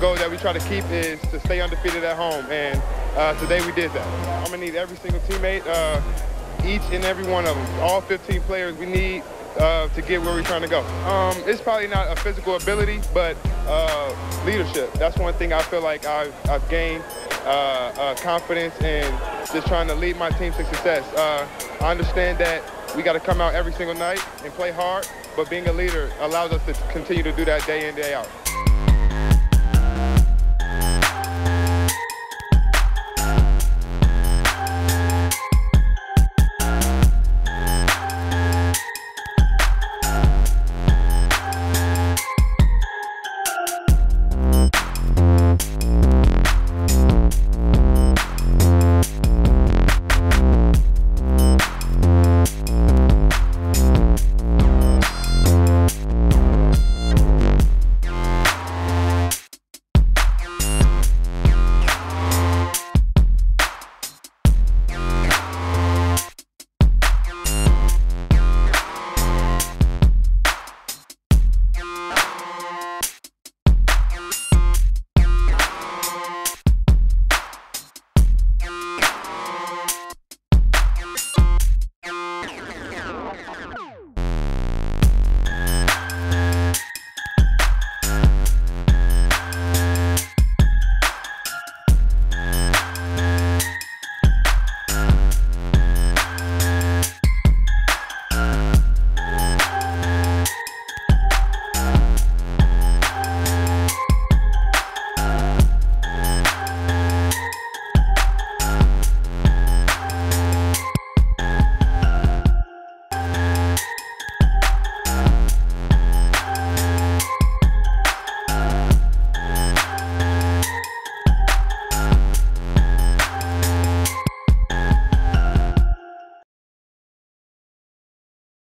Goal that we try to keep is to stay undefeated at home, and uh, today we did that. I'm gonna need every single teammate, uh, each and every one of them, all 15 players. We need uh, to get where we're trying to go. Um, it's probably not a physical ability, but uh, leadership. That's one thing I feel like I've, I've gained uh, uh confidence in just trying to lead my team to success. Uh, I understand that we got to come out every single night and play hard, but being a leader allows us to continue to do that day in, day out.